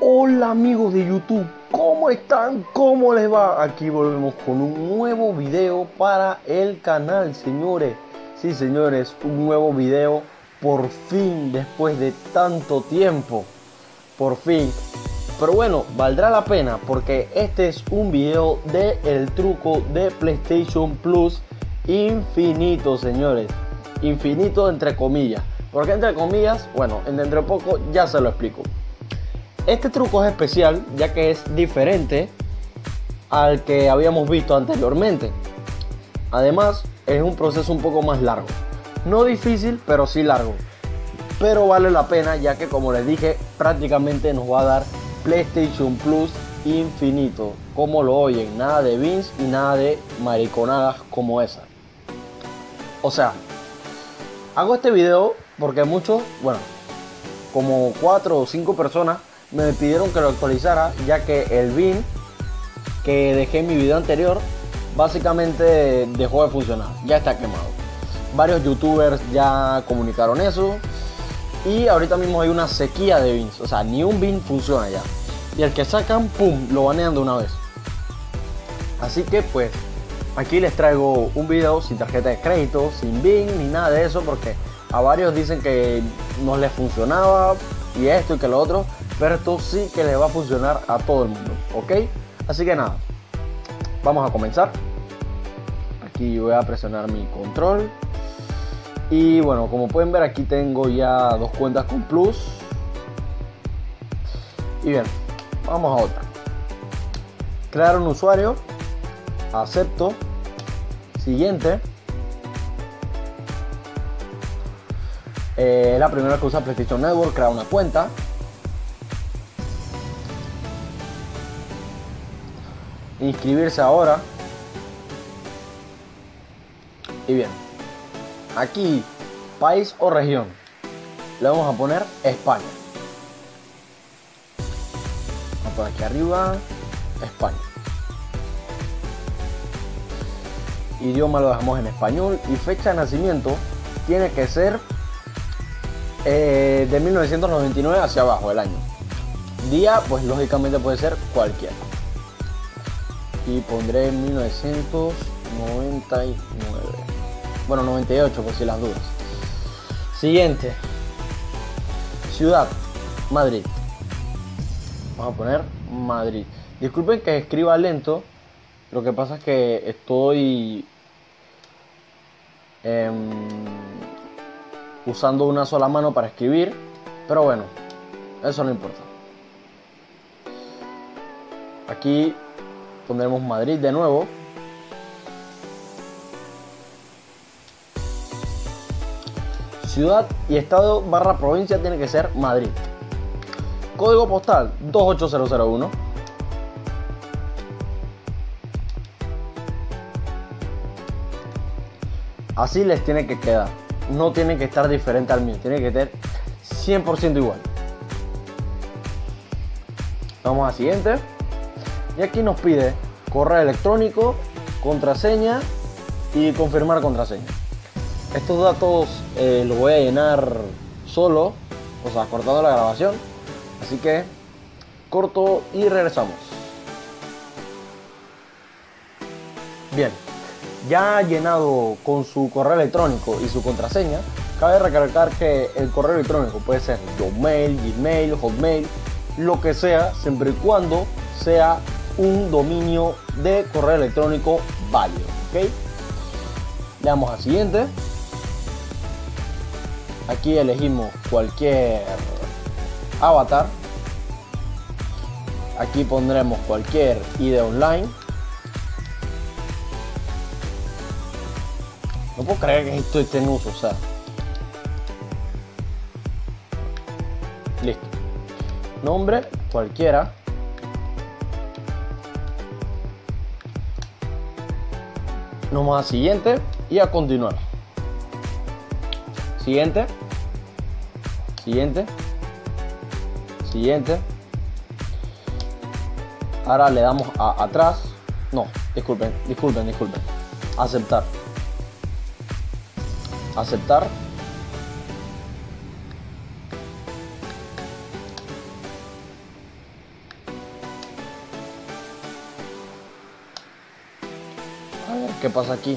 Hola amigos de YouTube, ¿cómo están? ¿Cómo les va? Aquí volvemos con un nuevo video para el canal, señores. Sí, señores, un nuevo video por fin, después de tanto tiempo. Por fin. Pero bueno, valdrá la pena porque este es un video de el truco de PlayStation Plus infinito, señores. Infinito entre comillas. ¿Por qué entre comillas? Bueno, en dentro de poco ya se lo explico. Este truco es especial ya que es diferente al que habíamos visto anteriormente. Además, es un proceso un poco más largo. No difícil, pero sí largo. Pero vale la pena ya que como les dije, prácticamente nos va a dar PlayStation Plus infinito. Como lo oyen, nada de Vince y nada de mariconadas como esa. O sea, hago este video porque muchos, bueno, como 4 o 5 personas me pidieron que lo actualizara ya que el BIN que dejé en mi video anterior básicamente dejó de funcionar, ya está quemado. Varios youtubers ya comunicaron eso y ahorita mismo hay una sequía de bins, o sea, ni un bin funciona ya. Y el que sacan, pum, lo banean de una vez. Así que pues aquí les traigo un video sin tarjeta de crédito, sin bin ni nada de eso porque a varios dicen que no les funcionaba y esto y que lo otro, pero esto sí que le va a funcionar a todo el mundo, ¿ok? Así que nada, vamos a comenzar. Aquí voy a presionar mi control. Y bueno, como pueden ver aquí tengo ya dos cuentas con Plus. Y bien, vamos a otra. Crear un usuario. Acepto. Siguiente. Eh, la primera que usa PlayStation Network, crear una cuenta. Inscribirse ahora. Y bien, aquí, país o región, le vamos a poner España. Vamos por aquí arriba, España. Idioma lo dejamos en español y fecha de nacimiento tiene que ser eh, de 1999 hacia abajo el año. Día, pues lógicamente puede ser cualquiera. Y pondré 1999. Bueno, 98 por si las dudas. Siguiente. Ciudad. Madrid. Vamos a poner Madrid. Disculpen que escriba lento. Lo que pasa es que estoy eh, usando una sola mano para escribir. Pero bueno, eso no importa. Aquí pondremos Madrid de nuevo. Ciudad y estado barra provincia tiene que ser Madrid. Código postal 28001. Así les tiene que quedar. No tiene que estar diferente al mío. Tiene que ser 100% igual. Vamos a siguiente. Y aquí nos pide correo electrónico, contraseña y confirmar contraseña. Estos datos eh, los voy a llenar solo, o sea, cortando la grabación. Así que corto y regresamos. Bien, ya llenado con su correo electrónico y su contraseña, cabe recalcar que el correo electrónico puede ser Gmail, Gmail, Hotmail, lo que sea, siempre y cuando sea un dominio de correo electrónico válido. ¿ok? Le damos a siguiente. Aquí elegimos cualquier avatar. Aquí pondremos cualquier ID online. No puedo creer que esto esté en uso, o sea. Listo. Nombre, cualquiera. Vamos a siguiente y a continuar. Siguiente. Siguiente. Siguiente. Ahora le damos a atrás. No, disculpen, disculpen, disculpen. Aceptar. Aceptar. Pasa aquí.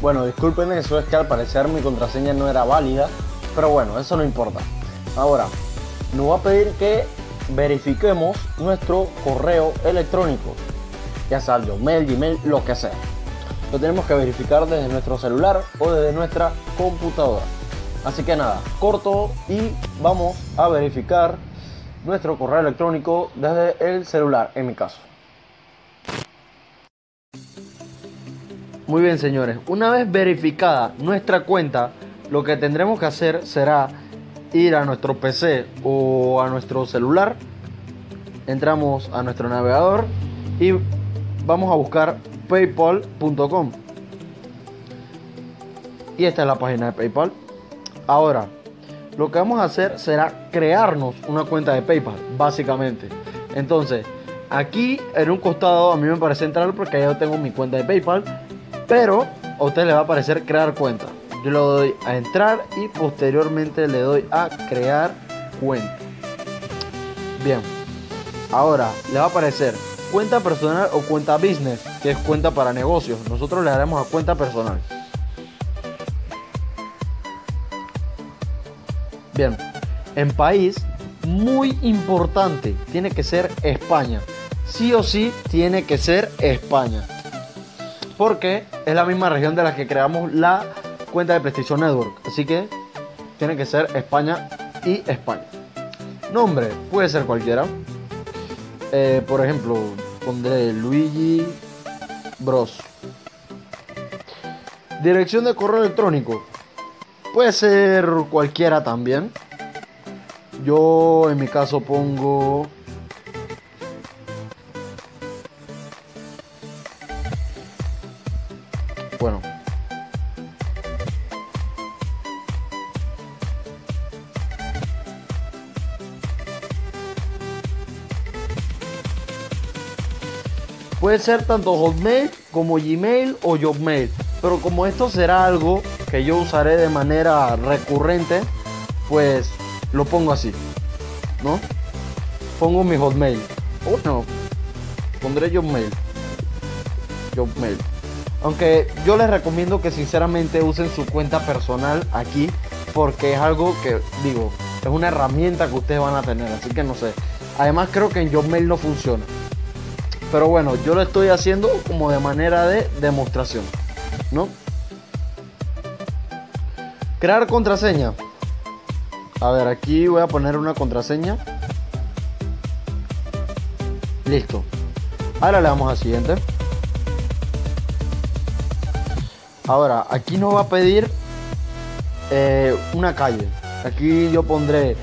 Bueno, disculpen eso, es que al parecer mi contraseña no era válida, pero bueno, eso no importa. Ahora, nos va a pedir que verifiquemos nuestro correo electrónico, ya sea el mail, Gmail, lo que sea. Lo tenemos que verificar desde nuestro celular o desde nuestra computadora. Así que nada, corto y vamos a verificar nuestro correo electrónico desde el celular, en mi caso. Muy bien, señores. Una vez verificada nuestra cuenta, lo que tendremos que hacer será ir a nuestro PC o a nuestro celular. Entramos a nuestro navegador y vamos a buscar paypal.com. Y esta es la página de PayPal. Ahora, lo que vamos a hacer será crearnos una cuenta de PayPal, básicamente. Entonces, aquí en un costado a mí me parece entrar porque ya tengo mi cuenta de PayPal pero a usted le va a aparecer crear cuenta. Yo le doy a entrar y posteriormente le doy a crear cuenta. Bien. Ahora le va a aparecer cuenta personal o cuenta business, que es cuenta para negocios. Nosotros le daremos a cuenta personal. Bien. En país, muy importante, tiene que ser España. Sí o sí tiene que ser España porque es la misma región de la que creamos la cuenta de Prestigio Network. Así que tiene que ser España y España. Nombre puede ser cualquiera. Eh, por ejemplo, pondré Luigi Bros. Dirección de correo electrónico. Puede ser cualquiera también. Yo en mi caso pongo Bueno. Puede ser tanto Hotmail como Gmail o Jobmail. Pero como esto será algo que yo usaré de manera recurrente, pues lo pongo así. ¿No? Pongo mi Hotmail. O no. Pondré Jobmail. Jobmail. Aunque yo les recomiendo que sinceramente usen su cuenta personal aquí porque es algo que digo, es una herramienta que ustedes van a tener, así que no sé. Además creo que en Yommail no funciona. Pero bueno, yo lo estoy haciendo como de manera de demostración, ¿no? Crear contraseña. A ver, aquí voy a poner una contraseña. Listo. Ahora le damos a siguiente. Ahora, aquí nos va a pedir eh, una calle. Aquí yo pondré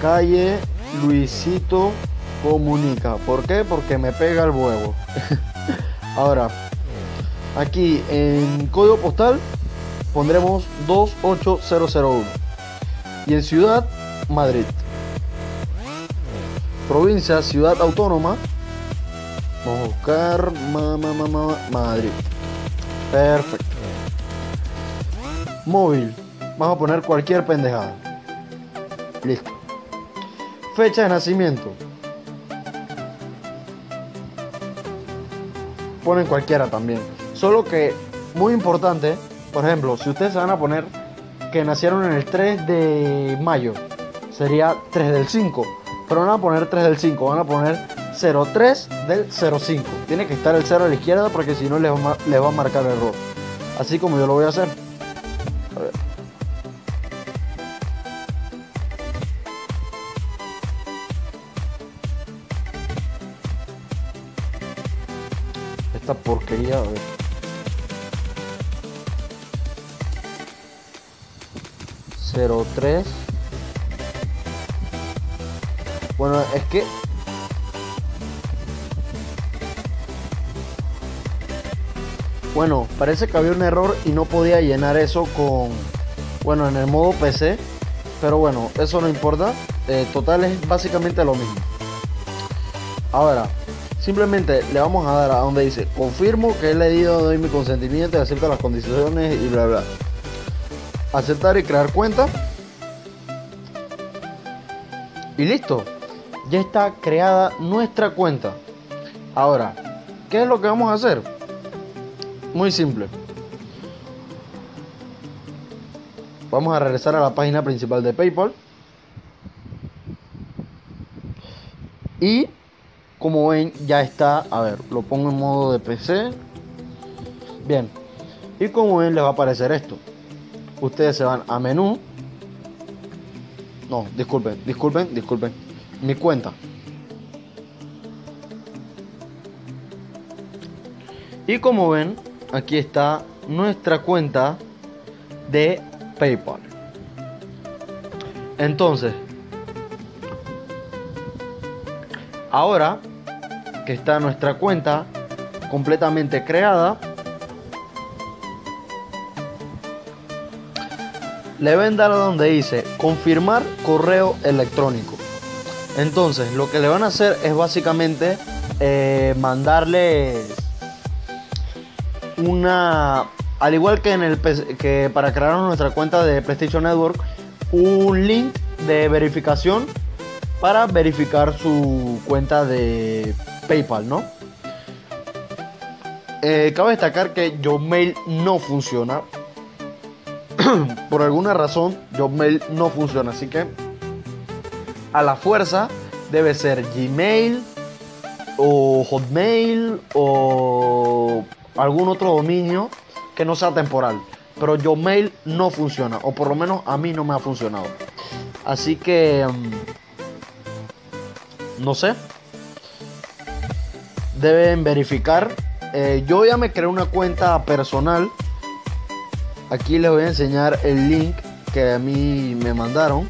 calle Luisito Comunica. ¿Por qué? Porque me pega el huevo. Ahora, aquí en código postal pondremos 28001. Y en ciudad, Madrid. Provincia, ciudad autónoma. Vamos a buscar Madrid. Perfecto móvil. Vamos a poner cualquier pendejada. Listo. Fecha de nacimiento. Ponen cualquiera también. Solo que, muy importante, por ejemplo, si ustedes se van a poner que nacieron en el 3 de mayo, sería 3 del 5. Pero no van a poner 3 del 5, van a poner 03 del 05. Tiene que estar el 0 a la izquierda porque si no les va, a marcar error. Así como yo lo voy a hacer. Ver. Cero tres. Bueno, es que Bueno, parece que había un error y no podía llenar eso con, bueno, en el modo PC. Pero bueno, eso no importa. Eh, total es básicamente lo mismo. Ahora, Simplemente le vamos a dar a donde dice confirmo que he leído, doy mi consentimiento y acepto las condiciones y bla bla. aceptar y crear cuenta. Y listo. Ya está creada nuestra cuenta. Ahora, ¿qué es lo que vamos a hacer? Muy simple. Vamos a regresar a la página principal de PayPal. Y como ven, ya está. A ver, lo pongo en modo de PC. Bien. Y como ven, les va a aparecer esto. Ustedes se van a menú. No, disculpen, disculpen, disculpen. Mi cuenta. Y como ven, aquí está nuestra cuenta de PayPal. Entonces, ahora está nuestra cuenta completamente creada, le ven dar a donde dice confirmar correo electrónico. Entonces, lo que le van a hacer es básicamente eh, mandarles una al igual que en el que para crear nuestra cuenta de PlayStation Network, un link de verificación para verificar su cuenta de PayPal, ¿no? Eh, cabe destacar que Mail no funciona. Por alguna razón, Mail no funciona. Así que a la fuerza debe ser Gmail o Hotmail o algún otro dominio que no sea temporal. Pero mail no funciona, o por lo menos a mí no me ha funcionado. Así que, mm, no sé. Deben verificar. Eh, yo ya me creé una cuenta personal. Aquí les voy a enseñar el link que a mí me mandaron.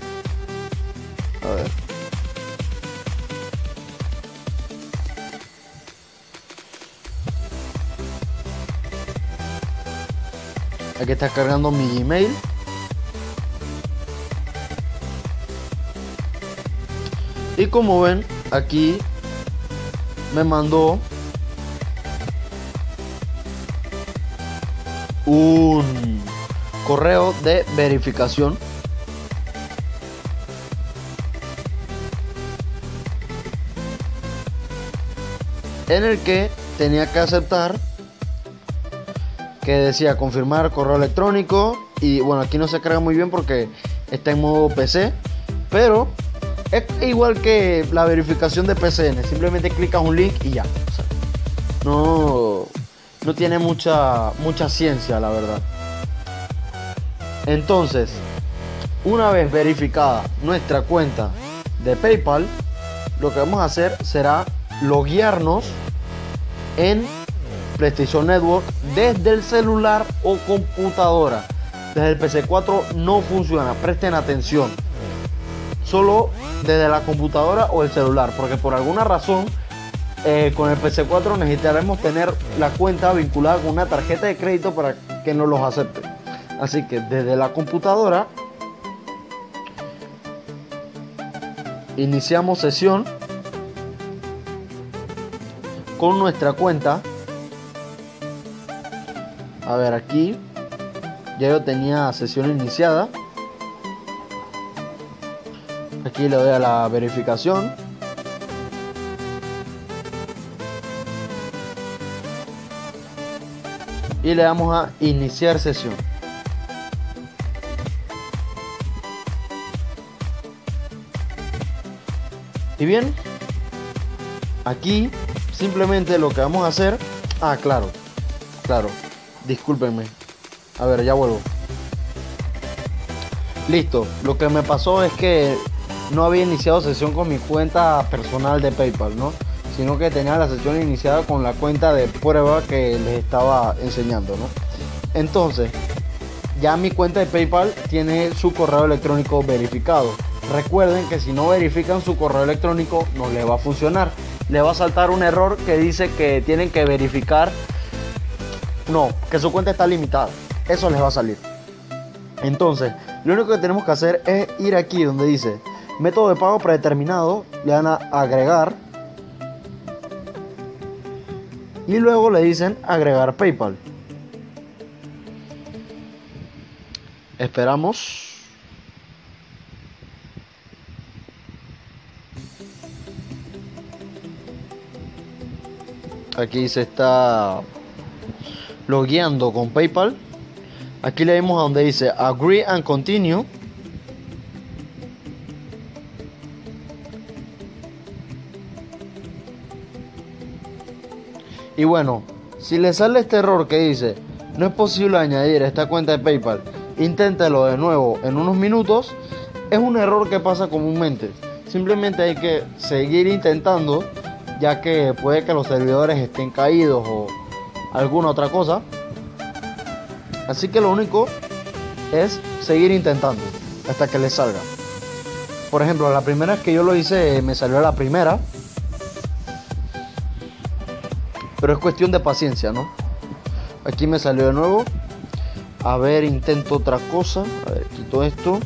A ver. Aquí está cargando mi Gmail. Y como ven, aquí me mandó un correo de verificación. En el que tenía que aceptar que decía confirmar correo electrónico y bueno aquí no se carga muy bien porque está en modo PC pero es igual que la verificación de PCN simplemente clicas un link y ya no no tiene mucha mucha ciencia la verdad entonces una vez verificada nuestra cuenta de PayPal lo que vamos a hacer será loguearnos en PlayStation Network desde el celular o computadora. Desde el PC4 no funciona, presten atención. Solo desde la computadora o el celular, porque por alguna razón eh, con el PC4 necesitaremos tener la cuenta vinculada con una tarjeta de crédito para que nos los acepte. Así que desde la computadora iniciamos sesión con nuestra cuenta a ver, aquí ya yo tenía sesión iniciada. Aquí le doy a la verificación. Y le damos a iniciar sesión. Y bien, aquí simplemente lo que vamos a hacer, ah, claro, claro, Discúlpenme. A ver, ya vuelvo. Listo. Lo que me pasó es que no había iniciado sesión con mi cuenta personal de PayPal, ¿no? Sino que tenía la sesión iniciada con la cuenta de prueba que les estaba enseñando, ¿no? Entonces, ya mi cuenta de PayPal tiene su correo electrónico verificado. Recuerden que si no verifican su correo electrónico no le va a funcionar. Le va a saltar un error que dice que tienen que verificar no, que su cuenta está limitada. Eso les va a salir. Entonces, lo único que tenemos que hacer es ir aquí donde dice método de pago predeterminado, le dan a agregar y luego le dicen agregar PayPal. Esperamos. Aquí se está logueando con PayPal. Aquí le vemos a donde dice Agree and Continue. Y bueno, si le sale este error que dice no es posible añadir esta cuenta de PayPal, inténtelo de nuevo en unos minutos, es un error que pasa comúnmente. Simplemente hay que seguir intentando, ya que puede que los servidores estén caídos o alguna otra cosa. Así que lo único es seguir intentando hasta que le salga. Por ejemplo, la primera vez que yo lo hice me salió la primera. Pero es cuestión de paciencia, ¿no? Aquí me salió de nuevo. A ver, intento otra cosa. A ver, quito esto.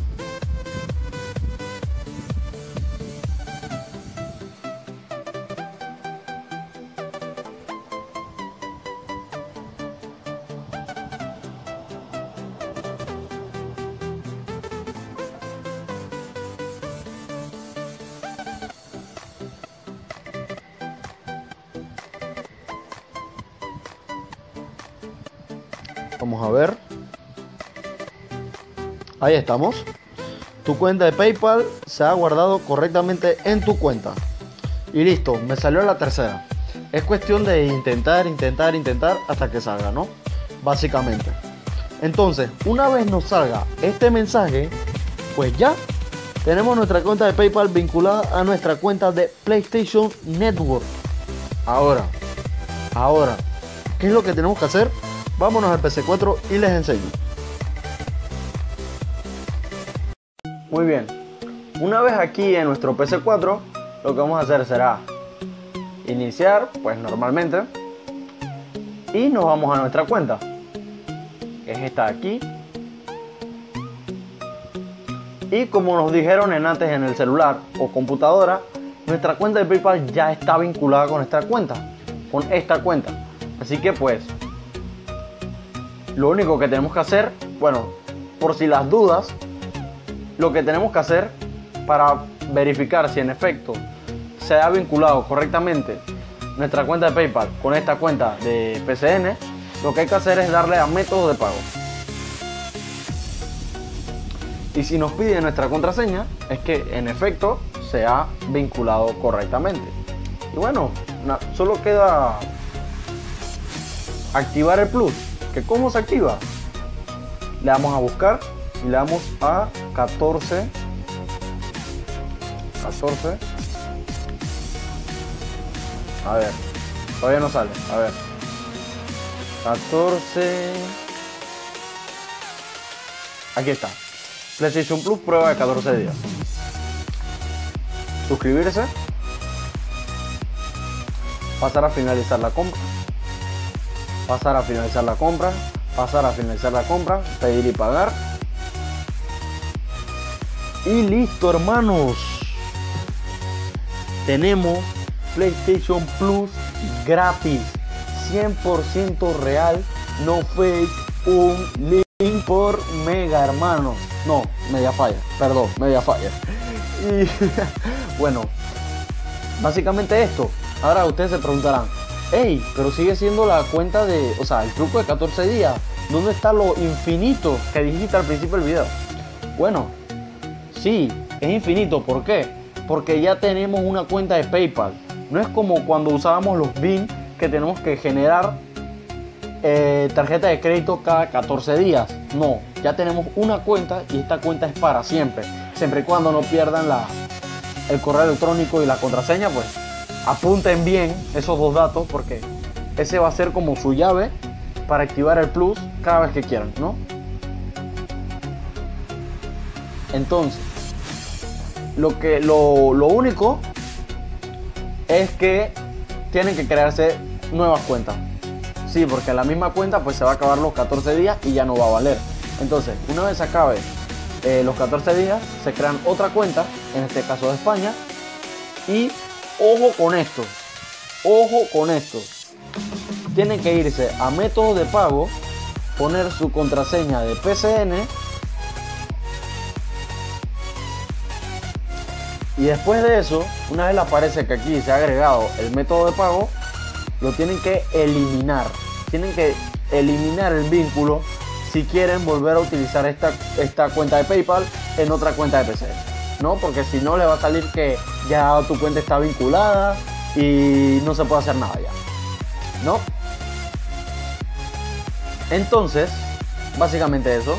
Ahí estamos. Tu cuenta de PayPal se ha guardado correctamente en tu cuenta. Y listo, me salió la tercera. Es cuestión de intentar, intentar, intentar hasta que salga, ¿no? Básicamente. Entonces, una vez nos salga este mensaje, pues ya tenemos nuestra cuenta de PayPal vinculada a nuestra cuenta de PlayStation Network. Ahora, ahora, ¿qué es lo que tenemos que hacer? Vámonos al PC4 y les enseño. Muy bien. Una vez aquí en nuestro PC4, lo que vamos a hacer será iniciar, pues normalmente, y nos vamos a nuestra cuenta. Es esta de aquí. Y como nos dijeron en antes en el celular o computadora, nuestra cuenta de PayPal ya está vinculada con esta cuenta, con esta cuenta. Así que pues lo único que tenemos que hacer, bueno, por si las dudas, lo que tenemos que hacer para verificar si en efecto se ha vinculado correctamente nuestra cuenta de PayPal con esta cuenta de PCN, lo que hay que hacer es darle a método de pago. Y si nos pide nuestra contraseña, es que en efecto se ha vinculado correctamente. Y bueno, solo queda activar el plus. ¿Que ¿Cómo se activa? Le damos a buscar damos a 14. 14. A ver, todavía no sale. A ver. 14. Aquí está. PlayStation Plus prueba de 14 días. Suscribirse. Pasar a finalizar la compra. Pasar a finalizar la compra. Pasar a finalizar la compra. Pedir y pagar. Y listo, hermanos. Tenemos PlayStation Plus gratis. 100% real. No fake. Un link por mega, hermano. No, media falla. Perdón, media falla. Y bueno, básicamente esto. Ahora ustedes se preguntarán, hey, pero sigue siendo la cuenta de, o sea, el truco de 14 días. ¿Dónde está lo infinito que dijiste al principio del video? Bueno, sí, es infinito. ¿Por qué? Porque ya tenemos una cuenta de PayPal. No es como cuando usábamos los BIN que tenemos que generar eh, tarjeta de crédito cada 14 días. No, ya tenemos una cuenta y esta cuenta es para siempre. Siempre y cuando no pierdan la, el correo electrónico y la contraseña, pues apunten bien esos dos datos porque ese va a ser como su llave para activar el plus cada vez que quieran, ¿no? Entonces, lo, que, lo, lo único es que tienen que crearse nuevas cuentas. Sí, porque la misma cuenta pues se va a acabar los 14 días y ya no va a valer. Entonces, una vez acabe eh, los 14 días, se crean otra cuenta, en este caso de España. Y ojo con esto, ojo con esto. Tienen que irse a método de pago, poner su contraseña de PCN Y después de eso, una vez aparece que aquí se ha agregado el método de pago, lo tienen que eliminar. Tienen que eliminar el vínculo si quieren volver a utilizar esta, esta cuenta de PayPal en otra cuenta de PC. ¿No? Porque si no le va a salir que ya tu cuenta está vinculada y no se puede hacer nada ya. ¿No? Entonces, básicamente eso.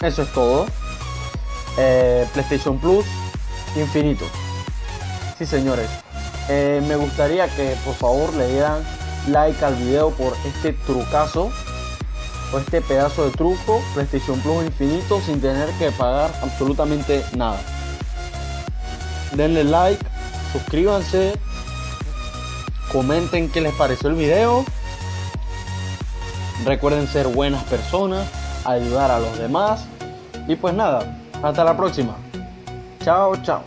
Eso es todo. Eh, PlayStation Plus infinito. Sí, señores. Eh, me gustaría que por favor le dieran like al video por este trucazo o este pedazo de truco PlayStation Plus infinito sin tener que pagar absolutamente nada. Denle like, suscríbanse, comenten qué les pareció el video. Recuerden ser buenas personas, ayudar a los demás. Y pues nada, hasta la próxima. 校长